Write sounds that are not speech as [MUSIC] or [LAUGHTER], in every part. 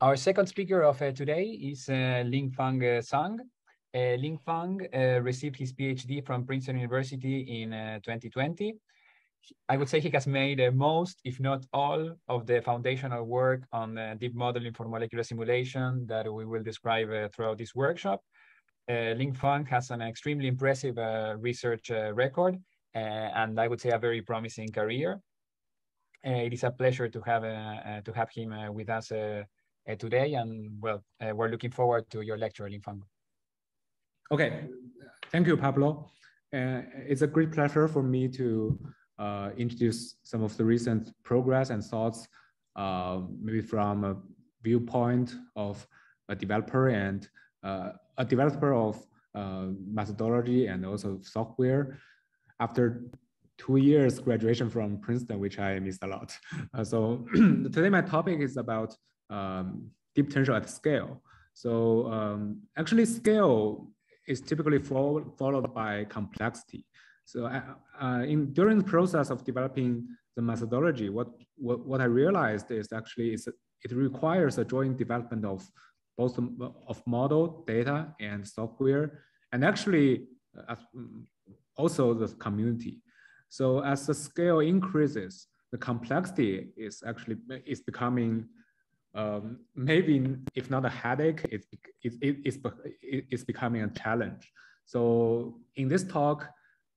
Our second speaker of uh, today is uh, Linfeng uh, Zhang. Uh, Linfeng uh, received his PhD from Princeton University in 2020. I would say he has made most, if not all, of the foundational work on deep modeling for molecular simulation that we will describe throughout this workshop. Linfeng has an extremely impressive research record and I would say a very promising career. it is a pleasure to have to have him with us uh, today. And well, uh, we're looking forward to your lecture, Linfeng. Okay, thank you, Pablo. Uh, it's a great pleasure for me to uh, introduce some of the recent progress and thoughts, uh, maybe from a viewpoint of a developer and uh, a developer of methodology and also software. After two years graduation from Princeton, which I missed a lot. [LAUGHS] so [CLEARS THROAT] today my topic is about um, deep potential at scale. So um, actually scale is typically follow, followed by complexity. So uh, uh, in during the process of developing the methodology, what, what, what I realized is actually is it requires a joint development of both of model, data, and software, and actually uh, also the community. So as the scale increases, the complexity is actually is becoming um, maybe if not a headache, it's, it, it, it's, it's becoming a challenge. So in this talk,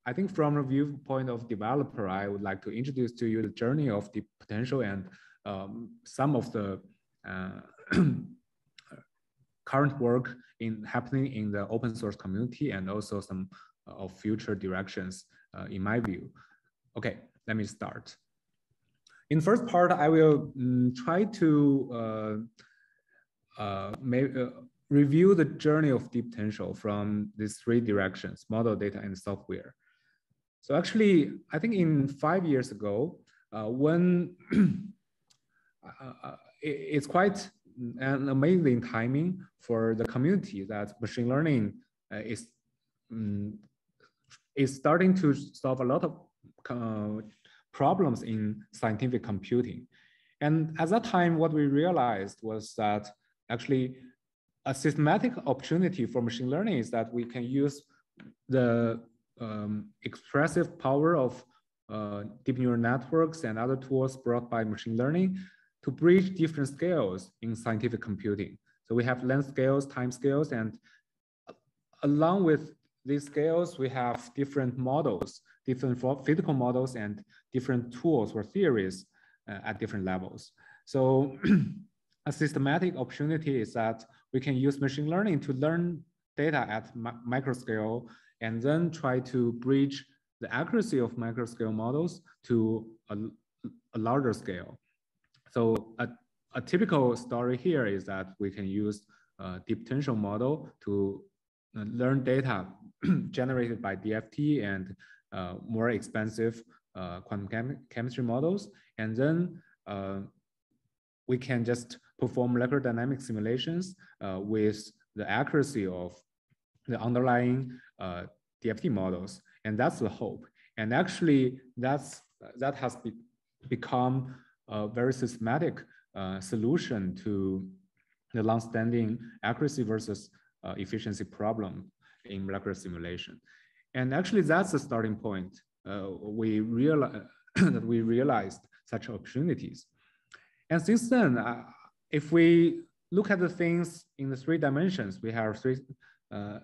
I think from the viewpoint of developer, I would like to introduce to you the journey of the potential and um, some of the uh, [CLEARS THROAT] current work in happening in the open source community and also some of future directions uh, in my view. Okay, let me start. In first part, I will um, try to uh, uh, uh, review the journey of deep potential from these three directions, model, data, and software. So actually, I think in five years ago, uh, when [CLEARS THROAT] uh, uh, it, it's quite an amazing timing for the community that machine learning is um, is starting to solve a lot of problems in scientific computing. And at that time, what we realized was that actually a systematic opportunity for machine learning is that we can use the um, expressive power of uh, deep neural networks and other tools brought by machine learning to bridge different scales in scientific computing. So we have length scales, time scales, and along with these scales, we have different models different physical models and different tools or theories uh, at different levels. So [CLEARS THROAT] a systematic opportunity is that we can use machine learning to learn data at micro scale and then try to bridge the accuracy of micro scale models to a, a larger scale. So a, a typical story here is that we can use a deep potential model to uh, learn data [CLEARS THROAT] generated by DFT and more expensive uh, quantum chem chemistry models. And then uh, we can just perform molecular dynamic simulations with the accuracy of the underlying DFT models. And that's the hope. And actually, that's that has be, become a very systematic uh, solution to the long-standing accuracy versus uh, efficiency problem in molecular simulation. And actually, that's the starting point. Uh, we realize [CLEARS THROAT] that we realized such opportunities. And since then, uh, if we look at the things in the three dimensions, we have three. Uh,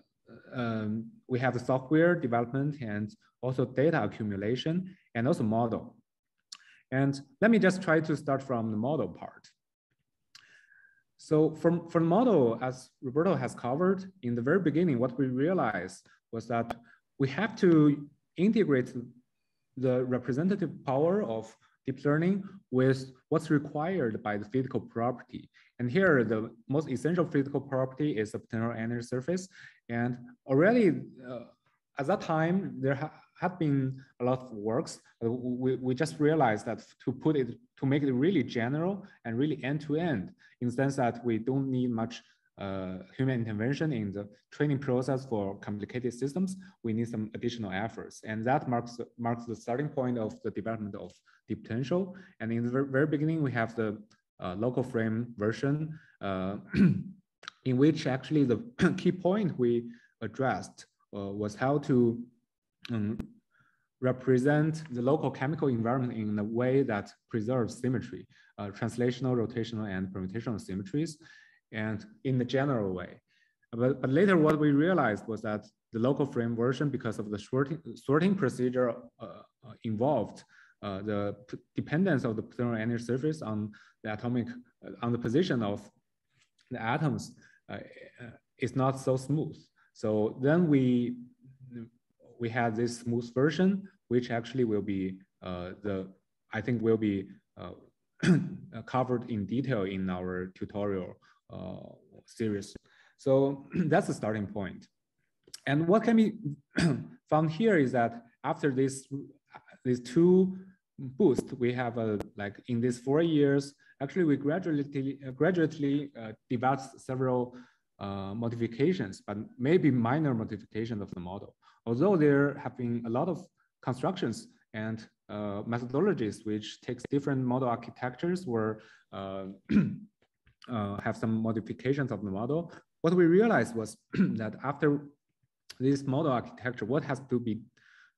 um, we have the software development and also data accumulation and also model. And let me just try to start from the model part. So from, from the model, as Roberto has covered in the very beginning, what we realized was that we have to integrate the representative power of deep learning with what's required by the physical property. And here, the most essential physical property is the potential energy surface. And already uh, at that time, there ha have been a lot of works. We, we just realized that to put it, to make it really general and really end to end, in the sense that we don't need much uh, human intervention in the training process for complicated systems, we need some additional efforts. And that marks, marks the starting point of the development of deep potential. And in the very beginning, we have the uh, local frame version, uh, [CLEARS THROAT] in which actually the [CLEARS THROAT] key point we addressed uh, was how to um, represent the local chemical environment in a way that preserves symmetry, uh, translational, rotational, and permutational symmetries, and in the general way. But, but later what we realized was that the local frame version, because of the sorting, sorting procedure uh, uh involved, uh, the dependence of the thermal energy surface on the atomic, uh, on the position of the atoms uh, is not so smooth. So then we we have this smooth version, which actually will be uh, the, I think will be uh, [CLEARS THROAT] covered in detail in our tutorial uh, series. So [CLEARS THROAT] that's the starting point. And what can be [CLEARS THROAT] found here is that after this, these two boosts, we have a, like in these four years, actually we gradually, gradually uh, developed several uh, modifications, but maybe minor modifications of the model. Although there have been a lot of constructions and uh, methodologies which takes different model architectures uh, uh, [CLEARS THROAT] have some modifications of the model, what we realized was [CLEARS THROAT] that after this model architecture, what has to be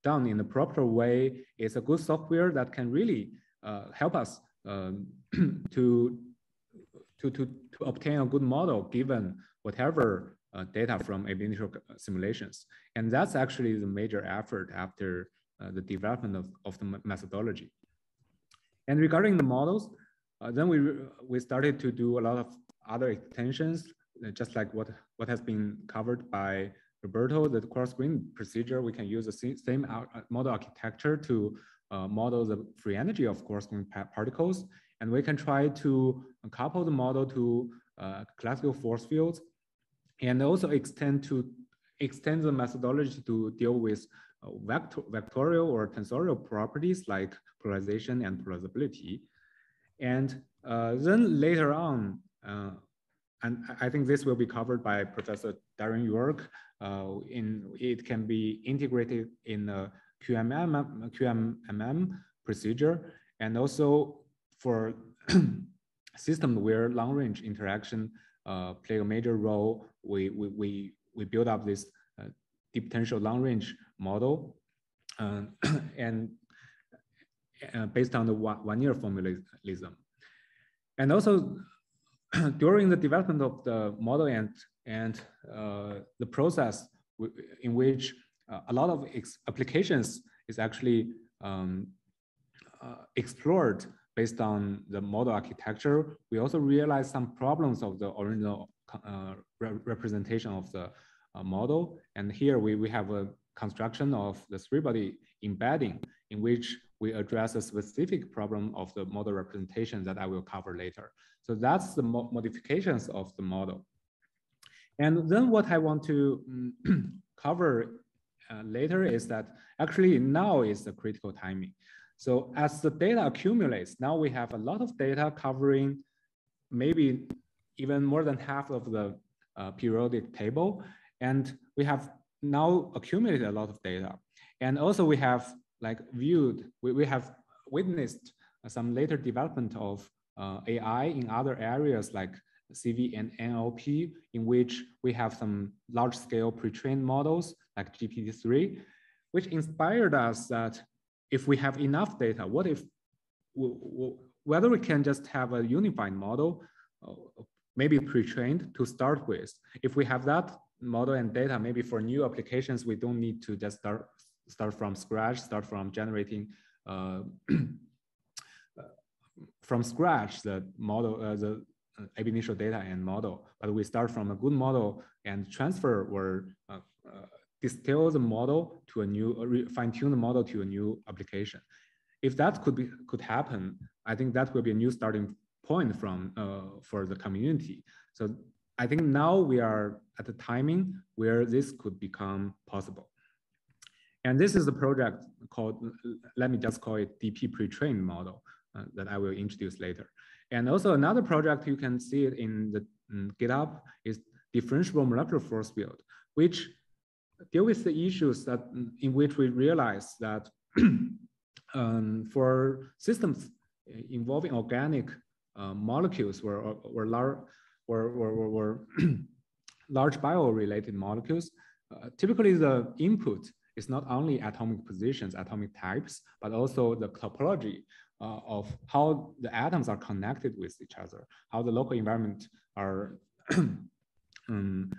done in a proper way is a good software that can really uh, help us um, [CLEARS THROAT] to, to, to, to obtain a good model given whatever uh, data from ab initio simulations. And that's actually the major effort after uh, the development of, of the methodology. And regarding the models, uh, then we, we started to do a lot of other extensions, uh, just like what, what has been covered by Roberto, the coarse-grain procedure, we can use the same model architecture to uh, model the free energy of coarse-grained particles. And we can try to couple the model to uh, classical force fields and also extend to extend the methodology to deal with uh, vector, vectorial or tensorial properties like polarization and polarizability. And uh, then later on, uh, and I think this will be covered by Professor Darren York, uh, in, it can be integrated in a QMM, QMMM procedure, and also for [CLEARS THROAT] system where long range interaction uh, play a major role, we, we, we, we build up this uh, deep potential long range model. Uh, [CLEARS THROAT] and uh, based on the one, Wannier formalism. And also [CLEARS THROAT] during the development of the model and, and uh, the process in which uh, a lot of applications is actually um, explored based on the model architecture, we also realized some problems of the original uh, re representation of the uh, model. And here we, we have a construction of the three-body embedding in which we address a specific problem of the model representation that I will cover later. So that's the mo modifications of the model. And then what I want to mm, [CLEARS THROAT] cover uh, later is that actually now is the critical timing. So as the data accumulates, now we have a lot of data covering maybe even more than half of the uh, periodic table. And we have now accumulated a lot of data. And also we have like viewed, we, we have witnessed some later development of uh, AI in other areas like CV and NLP, in which we have some large scale pre-trained models like GPT-3, which inspired us that if we have enough data, what if, whether we can just have a unified model, uh, maybe pre-trained to start with. If we have that model and data, maybe for new applications, we don't need to just start, start from scratch, start from generating uh, [CLEARS THROAT] from scratch the model, uh, the uh, ab data and model, but we start from a good model and transfer or uh, uh, distill the model to a new, fine tune the model to a new application. If that could be could happen, I think that will be a new starting point from uh, for the community. So I think now we are at the timing where this could become possible. And this is a project called, let me just call it DP pre-trained model uh, that I will introduce later. And also another project you can see it in the um, GitHub is differentiable molecular force field, which deal with the issues that in which we realize that [CLEARS THROAT] um, for systems involving organic uh, molecules were, were, large, were, were, were, were [CLEARS THROAT] large bio-related molecules, uh, typically the input is not only atomic positions, atomic types, but also the topology uh, of how the atoms are connected with each other, how the local environment are, [CLEARS THROAT] um,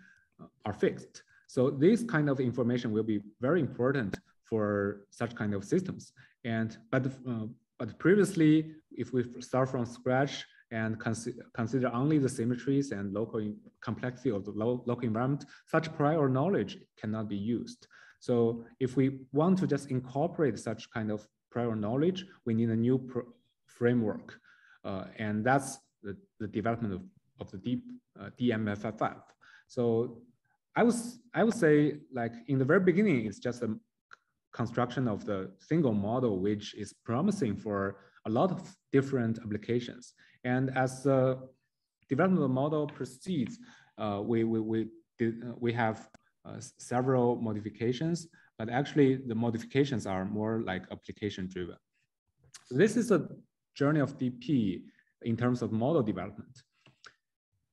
are fixed. So this kind of information will be very important for such kind of systems. And but uh, but previously, if we start from scratch and consider, consider only the symmetries and local complexity of the lo local environment, such prior knowledge cannot be used. So if we want to just incorporate such kind of prior knowledge, we need a new framework. Uh, and that's the, the development of, of the deep uh, DMFF. So I was I would say like in the very beginning, it's just a construction of the single model, which is promising for a lot of different applications. And as the development of the model proceeds, uh, we, we, we, we have several modifications, but actually the modifications are more like application driven. So this is a journey of DP in terms of model development.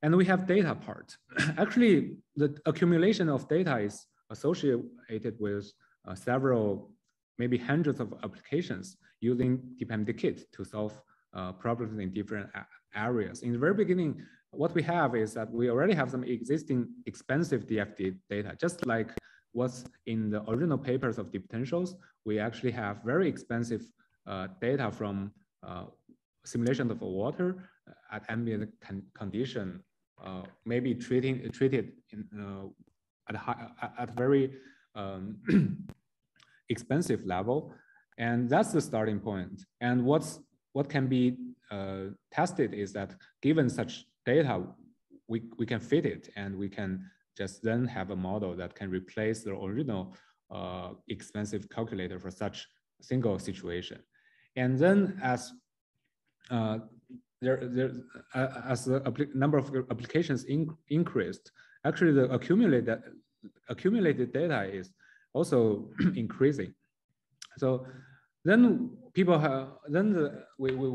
And we have data part. [CLEARS THROAT] actually, the accumulation of data is associated with uh, several, maybe hundreds of applications using DeePMD-kit to solve uh, problems in different areas. In the very beginning, what we have is that we already have some existing expensive DFT data, just like what's in the original papers of the potentials. We actually have very expensive uh, data from uh, simulation of water at ambient con condition, uh, maybe treating treated in, uh, at high, at very um, [CLEARS THROAT] expensive level. And that's the starting point. And what's what can be uh, tested is that given such data, we, we can fit it and we can just then have a model that can replace the original uh, expensive calculator for such single situation. And then as uh, there, there, uh, as the number of applications in, increased, actually the accumulated, accumulated data is also [CLEARS THROAT] increasing. So then people have then the, we we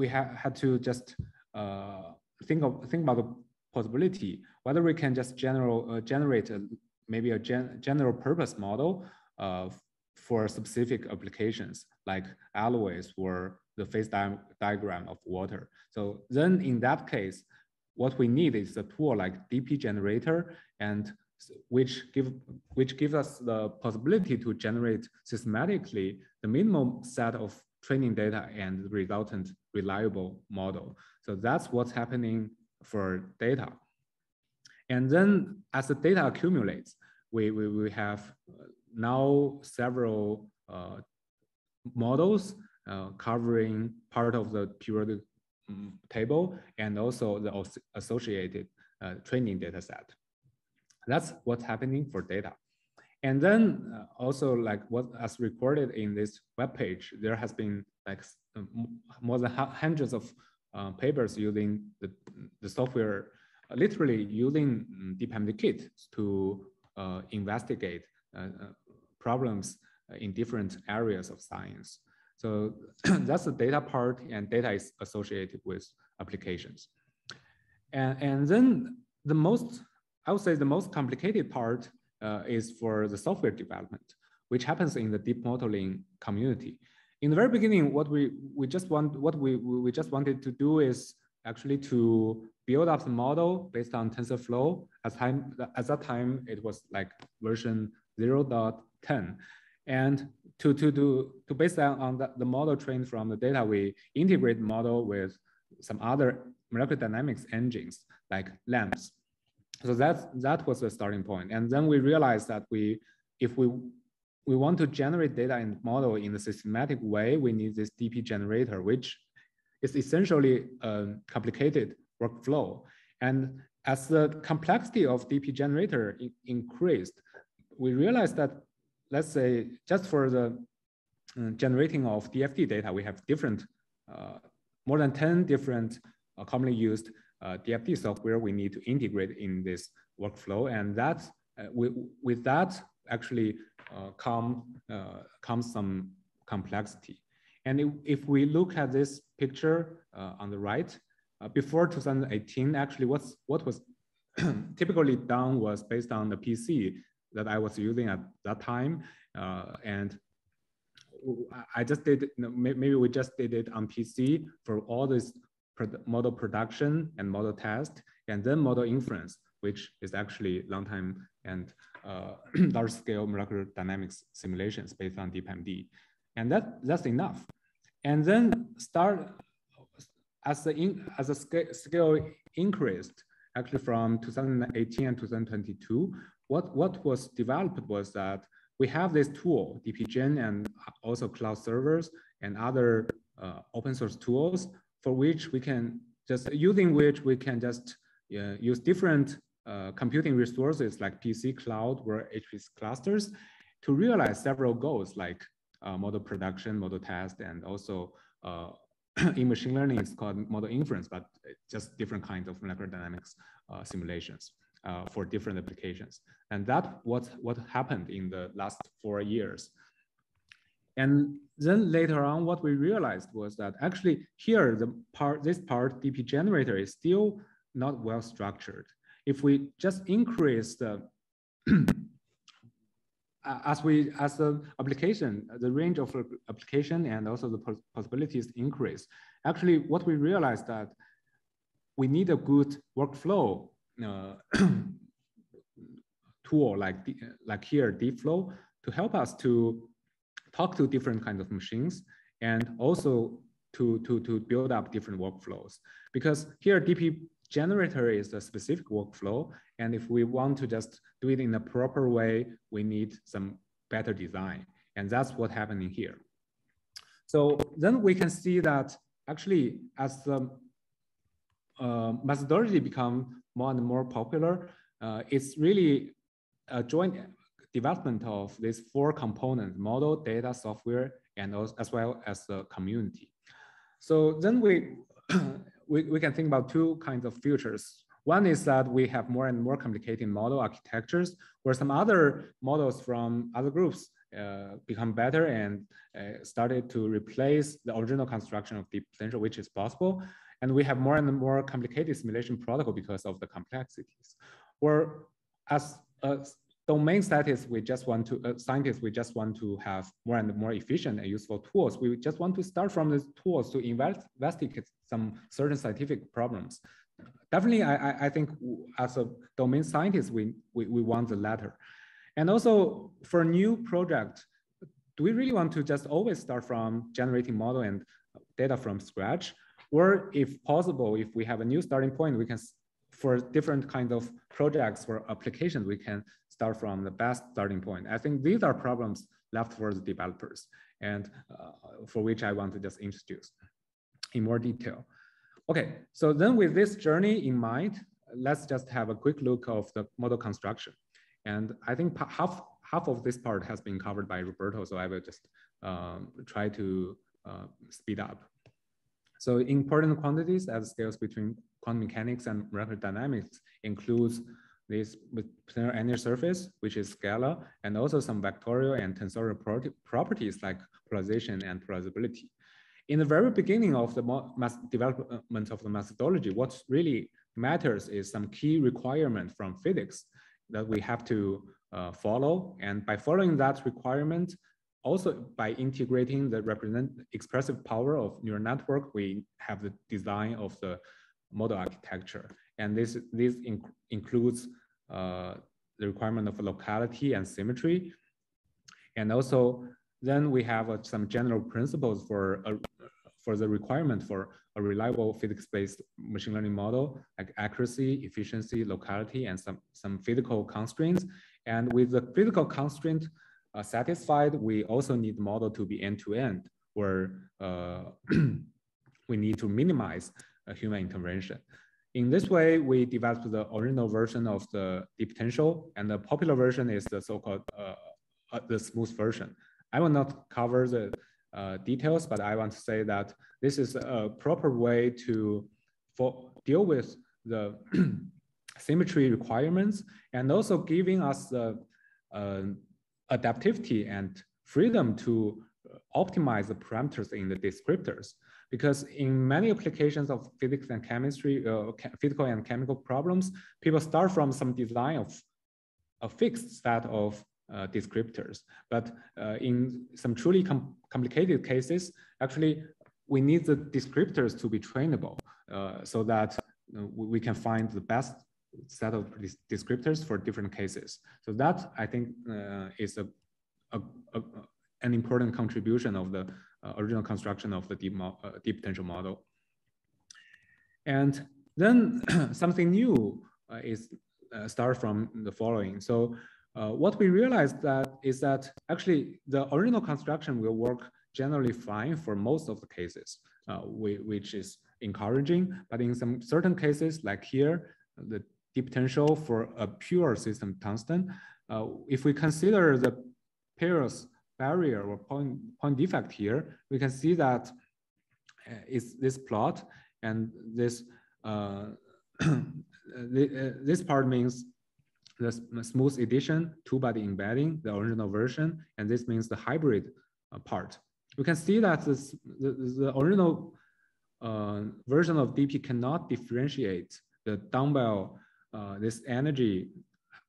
we have had to just uh, think of think about the possibility whether we can just general uh, generate a, maybe a gen, general purpose model uh, for specific applications like alloys or the phase di diagram of water. So then in that case, what we need is a tool like DP generator and which give which gives us the possibility to generate systematically the minimum set of training data and resultant reliable model. So that's what's happening for data. And then as the data accumulates, we, we, we have now several uh, models uh, covering part of the periodic um, table and also the associated uh, training data set. That's what's happening for data. And then uh, also like what as recorded in this web page, there has been like uh, more than hundreds of uh, papers using the, the software, uh, literally using mm, DeePMD-kit to uh, investigate problems in different areas of science. So [CLEARS THROAT] that's the data part and data is associated with applications. And, and then the most I would say the most complicated part uh, is for the software development, which happens in the deep modeling community. In the very beginning, what we, we just want, what we, we just wanted to do is actually to build up the model based on TensorFlow. At, time, at that time, it was like version 0.10. And to, to, to, to base that on the, the model trained from the data, we integrate model with some other molecular dynamics engines like LAMMPS so that that was the starting point and then we realized that we if we we want to generate data and model in a systematic way we need this dp generator which is essentially a complicated workflow and as the complexity of dp generator in increased we realized that let's say just for the uh, generating of dft data we have different uh, more than 10 different uh, commonly used uh, DFT software we need to integrate in this workflow. And that, uh, with that actually uh, come, uh, some complexity. And if, we look at this picture uh, on the right, before 2018, actually what's, what was [CLEARS THROAT] typically done was based on the PC that I was using at that time. And I just did, maybe we just did it on PC for all this model production and model test, and then model inference, which is actually long time and uh, [CLEARS THROAT] large scale molecular dynamics simulations based on DeepMD. And that, that's enough. And then start as the, in, as the scale, scale increased, actually from 2018 and 2022, what, what was developed was that we have this tool, DPGen, and also cloud servers and other uh, open source tools for which we can just using which we can just uh, use different uh, computing resources like PC cloud or HPC clusters to realize several goals like uh, model production, model test, and also uh, [CLEARS THROAT] in machine learning, it's called model inference, but just different kinds of molecular dynamics uh, simulations uh, for different applications. And that what what happened in the last four years. And then later on, what we realized was that actually here, the part, this part DP generator is still not well structured. If we just increase the [CLEARS THROAT] as we as the application, the range of application and also the possibilities increase. Actually, what we realized that we need a good workflow uh, [CLEARS THROAT] tool like like here DeepFlow to help us to talk to different kinds of machines and also to to to build up different workflows because here DP generator is a specific workflow. And if we want to just do it in a proper way, we need some better design. And that's what happening here. So then we can see that actually as the uh, methodology become more and more popular, uh, it's really a joint development of these four components, model, data, software, and also, as well as the community. So then we [CLEARS THROAT] we, we can think about two kinds of futures. One is that we have more and more complicated model architectures where some other models from other groups uh, become better and uh, started to replace the original construction of deep potential, which is possible. And we have more and more complicated simulation protocol because of the complexities. Or as a domain scientists, we just want to, uh, scientists, we just want to have more and more efficient and useful tools. We just want to start from these tools to investigate some certain scientific problems. Definitely, I, I think as a domain scientist, we, we, we want the latter. And also for new project, do we really want to just always start from generating model and data from scratch? Or if possible, if we have a new starting point, we can, for different kinds of projects or applications, we can start from the best starting point. I think these are problems left for the developers and uh, for which I want to just introduce in more detail. Okay, so then with this journey in mind, let's just have a quick look of the model construction. And I think half, half of this part has been covered by Roberto, so I will just um, try to uh, speed up. So important quantities as scales between quantum mechanics and molecular dynamics includes this planar energy surface, which is scalar, and also some vectorial and tensorial properties like polarization and polarizability in the very beginning of the development of the methodology, what really matters is some key requirement from physics that we have to uh, follow. And by following that requirement, also by integrating the represent expressive power of neural network, we have the design of the model architecture. And this, this inc includes uh, the requirement of locality and symmetry. And also then we have uh, some general principles for a for the requirement for a reliable physics-based machine learning model, like accuracy, efficiency, locality, and some, some physical constraints. And with the physical constraint uh, satisfied, we also need the model to be end-to-end, -end, where uh, [CLEARS THROAT] we need to minimize a human intervention. In this way, we developed the original version of the deep potential, and the popular version is the so-called uh, uh the smooth version. I will not cover the uh, details, but I want to say that this is a proper way to for, deal with the [CLEARS THROAT] symmetry requirements and also giving us the uh, adaptivity and freedom to optimize the parameters in the descriptors. Because in many applications of physics and chemistry, uh, physical and chemical problems, people start from some design of a fixed set of uh, descriptors. But uh, in some truly com complicated cases, actually, we need the descriptors to be trainable uh, so that uh, we can find the best set of descriptors for different cases. So that I think uh, is a, a, a, an important contribution of the original construction of the deep, deep potential model. And then [CLEARS THROAT] something new is start from the following. So uh, what we realized that is that actually the original construction will work generally fine for most of the cases, uh, we, which is encouraging. But in some certain cases, like here, the deep potential for a pure system tungsten, uh, if we consider the Peierls barrier or point, point defect here, we can see that uh, it's this plot and this uh, [CLEARS THROAT] this part means the smooth edition, two-body embedding, the original version, and this means the hybrid uh, part. We can see that this, the, the original uh, version of DP cannot differentiate the dumbbell, uh, this energy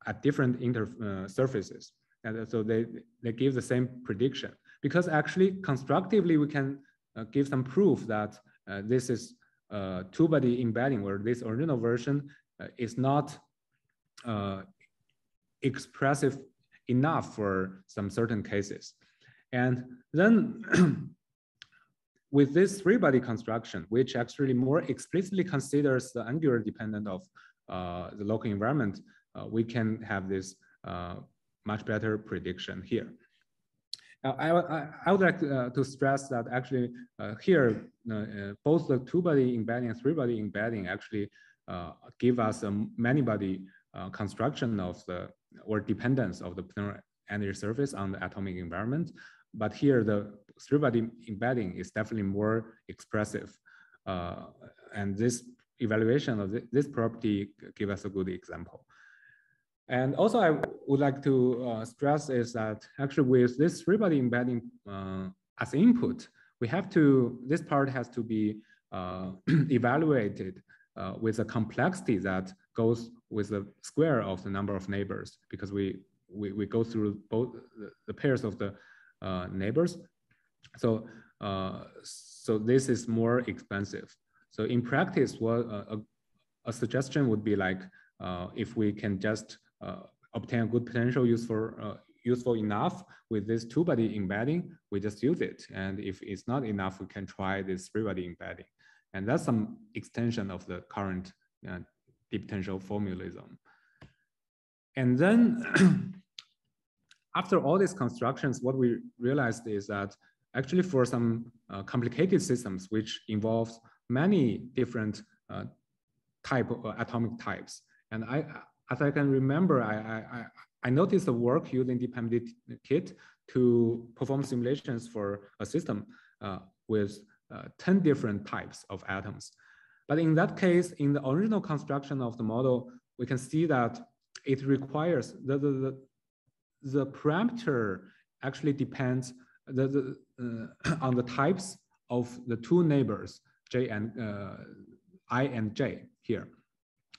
at different inter uh, surfaces. And so they, they give the same prediction because actually constructively we can uh, give some proof that uh, this is two-body embedding where this original version is not expressive enough for some certain cases. And then [CLEARS THROAT] with this three-body construction, which actually more explicitly considers the angular dependent of uh, the local environment, uh, we can have this uh, much better prediction here. I, I, would like to, uh, to, stress that actually uh, here, uh, both the two-body embedding and three-body embedding actually give us a many-body construction of the or dependence of the potential energy surface on the atomic environment. But here, the three-body embedding is definitely more expressive. Uh, and this evaluation of this property give us a good example. And also I would like to uh, stress is that actually with this three-body embedding uh, as input, we have to, this part has to be uh, [CLEARS THROAT] evaluated uh, with a complexity that goes with the square of the number of neighbors because we we, we go through both the, pairs of the uh, neighbors. So uh, so this is more expensive. So in practice, what a, a suggestion would be like if we can just obtain a good potential useful uh, useful enough with this two-body embedding, we just use it. And if it's not enough, we can try this three-body embedding. And that's some extension of the current uh, deep potential formalism. And then [CLEARS THROAT] after all these constructions, what we realized is that actually for some uh, complicated systems, which involves many different uh, type of uh, atomic types. And I, as I can remember, I, I, I noticed the work using DeepMD kit to perform simulations for a system uh, with uh, 10 different types of atoms. But in that case, in the original construction of the model, we can see that it requires the, the, the, the parameter actually depends the, the, uh, [CLEARS THROAT] on the types of the two neighbors, J and uh, I and J here.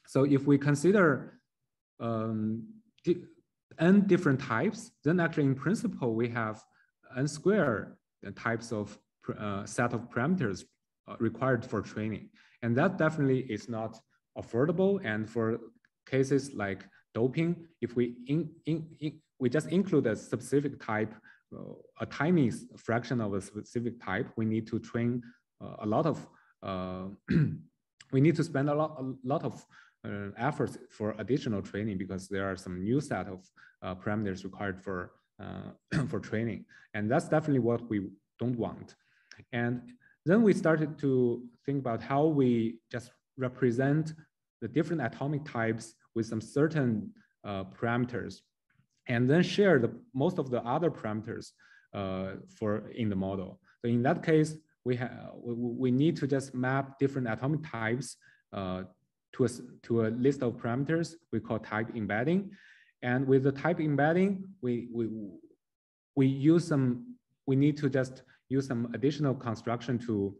So if we consider um, n different types, then actually in principle, we have n squared types of uh, set of parameters uh, required for training. And that definitely is not affordable. And for cases like doping, if we in, in, in we just include a specific type, uh, a tiny fraction of a specific type, we need to train uh, a lot of, uh, [CLEARS THROAT] we need to spend a lot, a lot of uh, efforts for additional training because there are some new set of uh, parameters required for, uh, [CLEARS THROAT] for training. And that's definitely what we don't want. And then we started to think about how we just represent the different atomic types with some certain uh, parameters and then share the most of the other parameters uh, for in the model. So in that case, we, have we, we need to just map different atomic types uh, to, a, to a list of parameters we call type embedding. And with the type embedding, we, we, we use some, we need to just use some additional construction to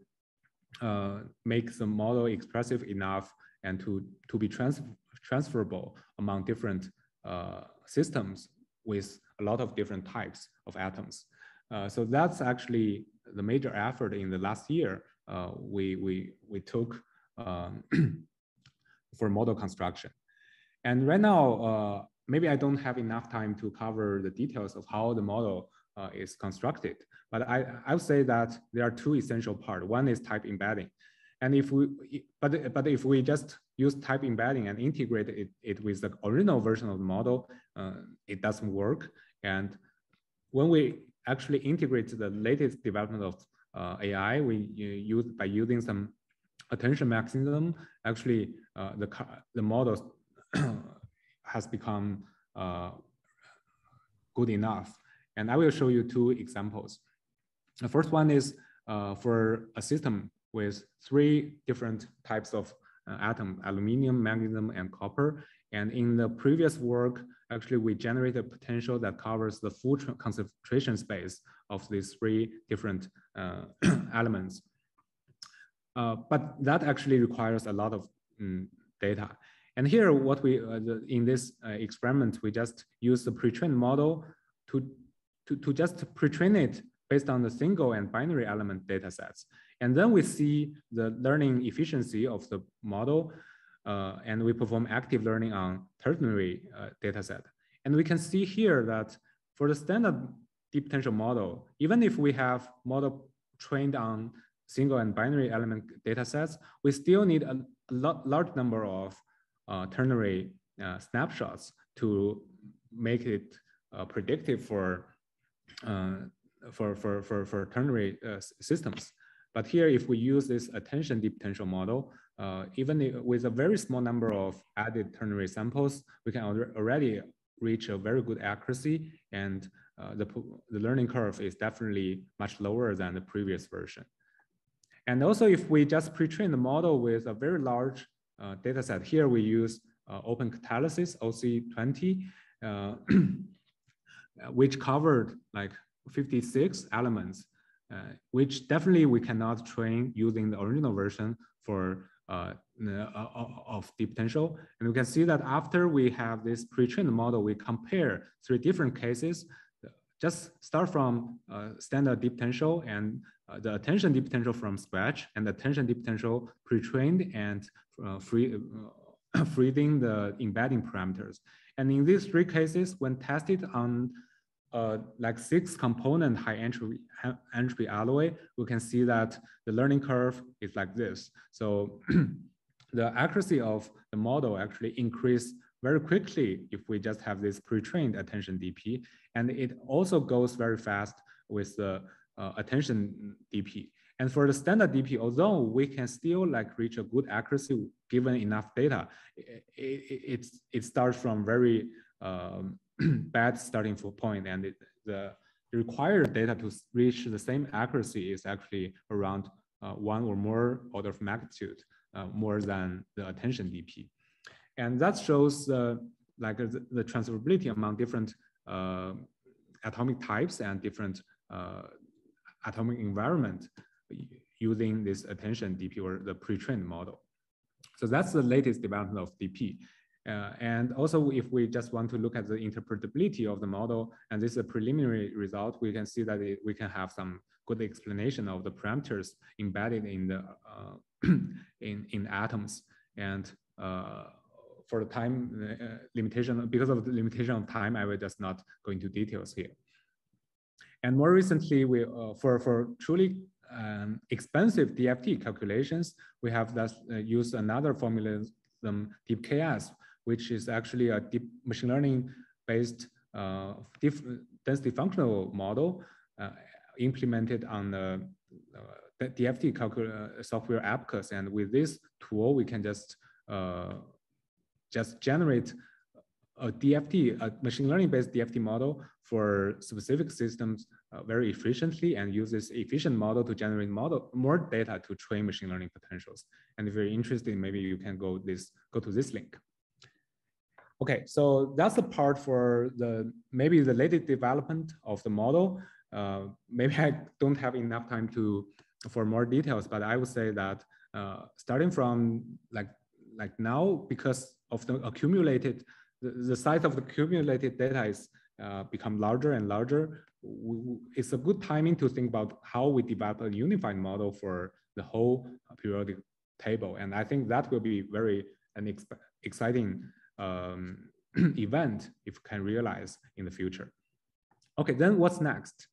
uh, make the model expressive enough and to, to be trans transferable among different uh, systems with a lot of different types of atoms. Uh, so that's actually the major effort in the last year uh, we, we, we took um, [CLEARS THROAT] for model construction. And right now, uh, maybe I don't have enough time to cover the details of how the model uh, is constructed, but I, I would say that there are two essential parts. One is type embedding. And if we, but, but if we just use type embedding and integrate it, it with the original version of the model, uh, it doesn't work. And when we actually integrate the latest development of uh, AI, we use by using some attention mechanism, actually uh, the, the model [CLEARS THROAT] has become uh, good enough. And I will show you two examples. The first one is uh, for a system with three different types of uh, atom, aluminum, magnesium, and copper. And in the previous work, actually we generated a potential that covers the full concentration space of these three different uh, [CLEARS THROAT] elements. Uh, but that actually requires a lot of um, data. And here, what we uh, the, in this uh, experiment, we just use the pre-trained model to, to, to just pre-train it based on the single and binary element data sets. And then we see the learning efficiency of the model uh, and we perform active learning on ternary uh, data set. And we can see here that for the standard deep potential model, even if we have model trained on single and binary element data sets, we still need a, large number of uh, ternary uh, snapshots to make it uh, predictive for, uh, for, for, for, for ternary systems. But here, if we use this attention deep potential model, uh, even with a very small number of added ternary samples, we can already reach a very good accuracy and uh, the, the learning curve is definitely much lower than the previous version. And also if we just pre-train the model with a very large uh, data set, here we use uh, Open Catalyst OC20, uh, [CLEARS THROAT] which covered like 56 elements uh, which definitely we cannot train using the original version for uh, uh, of deep potential. And we can see that after we have this pre-trained model, we compare three different cases, just start from uh, standard deep potential and uh, the attention potential from scratch and the attention potential pre-trained and uh, free, [COUGHS] freezing the embedding parameters. And in these three cases, when tested on uh, like six component high entropy, entropy alloy, we can see that the learning curve is like this. So [CLEARS THROAT] the accuracy of the model actually increase very quickly if we just have this pre-trained attention DP. And it also goes very fast with the uh, attention DP. And for the standard DP, although we can still like reach a good accuracy given enough data, it, it, it starts from very um, [CLEARS THROAT] bad starting point and it, the required data to reach the same accuracy is actually around uh, one or more order of magnitude uh, more than the attention DP. And that shows uh, like the, the, transferability among different uh, atomic types and different uh, atomic environment using this attention DP or the pre-trained model. So that's the latest development of DP. Uh, and also, if we just want to look at the interpretability of the model, and this is a preliminary result, we can see that it, we can have some good explanation of the parameters embedded in the uh, [CLEARS THROAT] in in atoms. And uh, for the time uh, limitation, because of the limitation of time, I will just not go into details here. And more recently, we uh, for for truly um, expensive DFT calculations, we have thus uh, used another formula, um, DeepKS, which is actually a deep machine learning based uh, density functional model uh, implemented on the, uh, DFT uh, software ABACUS. And with this tool, we can just just generate a DFT, a machine learning based DFT model for specific systems uh, very efficiently and uses efficient model to generate model more data to train machine learning potentials. And if you're interested, maybe you can go this go to this link. Okay, so that's the part for the maybe the latest development of the model. Uh, maybe I don't have enough time to for more details, but I would say that uh, starting from like like now, because of the accumulated, the, the size of the accumulated data is uh, become larger and larger. We, it's a good timing to think about how we develop a unified model for the whole periodic table, and I think that will be very an exciting um, [CLEARS THROAT] event if can realize in the future. Okay, then what's next?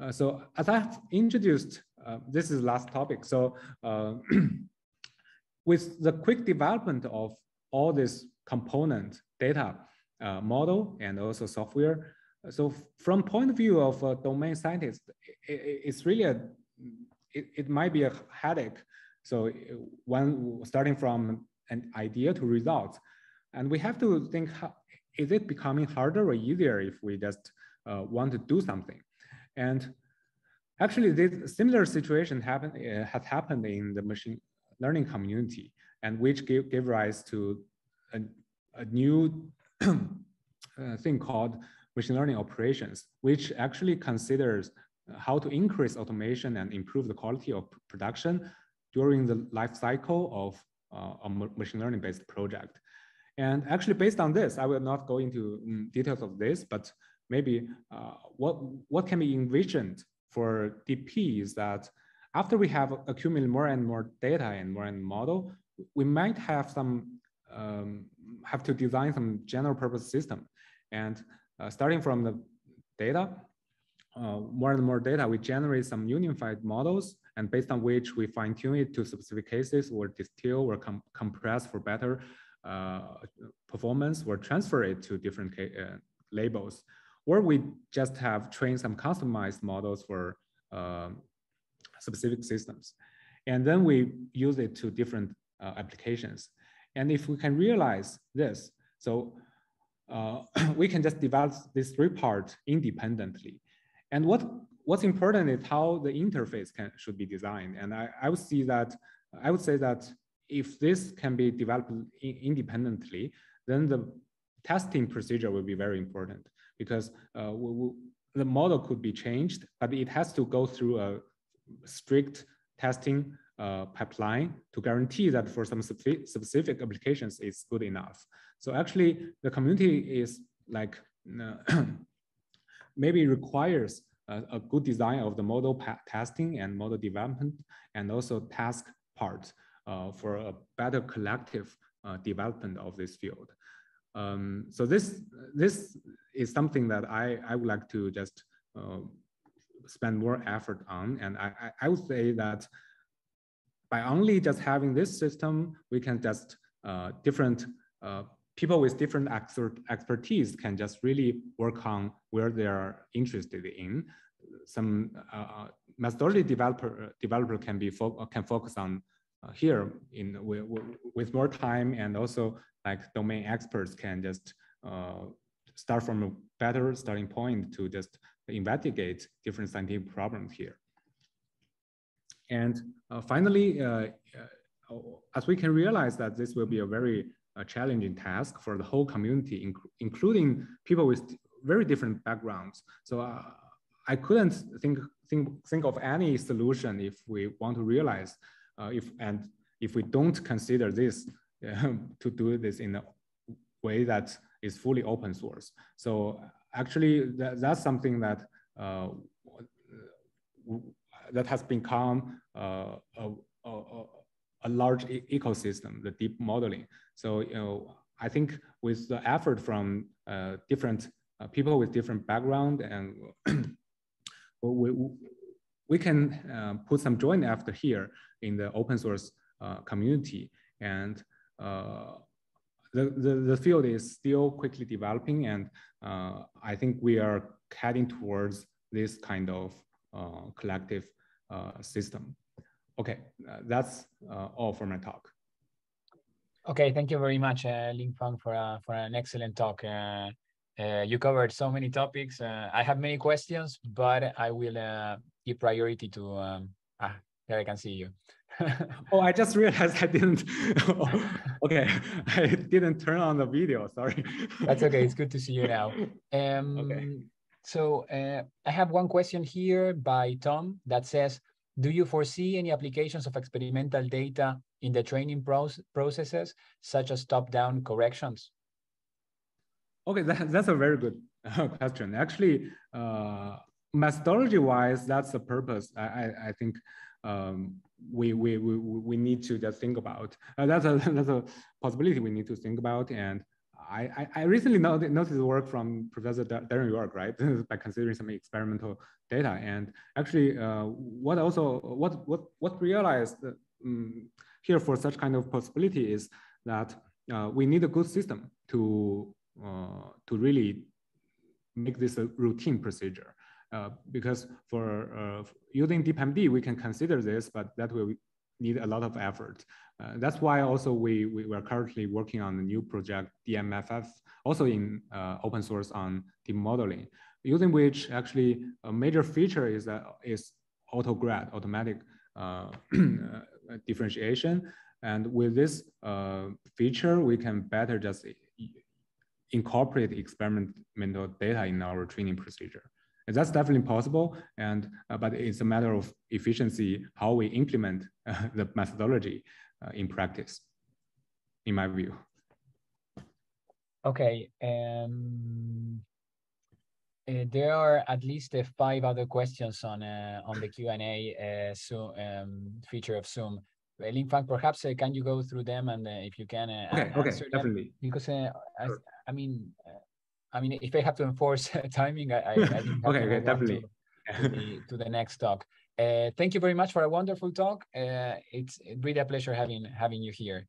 Uh, so as I've introduced, uh, this is last topic. So uh, [CLEARS THROAT] with the quick development of all this component data uh, model and also software, so from point of view of a domain scientist, it, it's really a, it, it might be a headache. So when starting from an idea to results, and we have to think, how, is it becoming harder or easier if we just uh, want to do something? And actually, this similar situation happened uh, has happened in the machine learning community, and which gave, gave rise to a, a new [CLEARS THROAT] uh, thing called machine learning operations, which actually considers how to increase automation and improve the quality of production during the life cycle of uh, a machine learning based project. And actually based on this, I will not go into um, details of this, but maybe uh, what, what can be envisioned for DP is that after we have accumulated more and more data and more and model, we might have some, um, have to design some general purpose system. And uh, starting from the data, uh, more and more data, we generate some unified models and based on which we fine tune it to specific cases or distill or com compress for better uh, performance or transfer it to different uh, labels. Or we just have trained some customized models for um, specific systems. And then we use it to different uh, applications. And if we can realize this, so uh, [CLEARS THROAT] we can just develop this three part independently. And what what's important is how the interface can should be designed. And I, I would see that I would say that if this can be developed independently, then the testing procedure will be very important because uh, we, we, the model could be changed, but it has to go through a strict testing uh, pipeline to guarantee that for some specific applications it's good enough. So actually the community is like [CLEARS THROAT] maybe requires a, a, good design of the model testing and model development and also task part uh, for a better collective uh, development of this field. Um, so this this is something that I, I would like to just uh, spend more effort on. And I, I would say that by only just having this system, we can just uh, different uh, people with different expert expertise can just really work on where they're interested in. Some uh, methodology developer developer can be fo can focus on uh, here in with, with more time and also like domain experts can just uh, start from a better starting point to just investigate different scientific problems here. And uh, finally, uh, uh, as we can realize that this will be a very challenging task for the whole community, inc including people with very different backgrounds. So I couldn't think, think, think of any solution if we want to realize if and if we don't consider this [LAUGHS] to do this in a way that is fully open source. So actually, that, that's something that uh, that has become uh, a, a, a, large e ecosystem, the DeepModeling. So you know, I think with the effort from uh, different uh, people with different background and [CLEARS THROAT] we, we can uh, put some joint effort here in the open source uh, community. And uh, the, the, the, field is still quickly developing. And I think we are heading towards this kind of collective uh, system. Okay, that's all for my talk. Okay, thank you very much, uh, Linfeng, for, for an excellent talk. you covered so many topics. I have many questions, but I will give priority to, um, ah, there I can see you. [LAUGHS] oh, I just realized I didn't. [LAUGHS] okay, I didn't turn on the video. Sorry. That's okay. It's good to see you now. [LAUGHS] Um, okay. So uh, I have one question here by Tom that says, do you foresee any applications of experimental data in the training processes, such as top-down corrections? Okay, that, that's a very good question. Actually, uh, methodology-wise, that's the purpose. I, I, I think um, we, we, we, we need to just think about. Uh, that's, a, [LAUGHS] that's a possibility we need to think about. And I, I recently noticed, work from Professor Darren York, right, [LAUGHS] by considering some experimental data. And actually, uh, what also, what, what, what realized um, here for such kind of possibility is that uh, we need a good system to, uh, to really make this a routine procedure. Uh, because for uh, using DeePMD, we can consider this, but that will need a lot of effort. Uh, that's why also we, we are currently working on a new project, DMFF, also in uh, open source on DeepModeling, using which actually a major feature is, uh, is auto-grad, automatic uh, [CLEARS THROAT] differentiation. And with this uh, feature, we can better just incorporate experimental data in our training procedure. And that's definitely possible, and but it's a matter of efficiency, how we implement [LAUGHS] the methodology in practice, in my view. Okay. Um, uh, there are at least uh, five other questions on uh, on the Q and A so, um, feature of Zoom. Linfeng, perhaps can you go through them and if you can okay, okay, definitely. Because I, I mean, I mean, if I have to enforce [LAUGHS] timing, I, I, I okay, okay, definitely. To, to, the, to, the, next talk. Uh, thank you very much for a wonderful talk. Uh, it's really a pleasure having having you here.